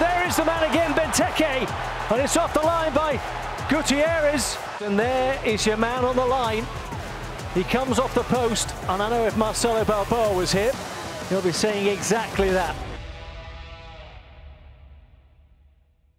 there is the man again, Benteke. And it's off the line by Gutierrez. And there is your man on the line. He comes off the post. And I know if Marcelo Balboa was here, he'll be saying exactly that.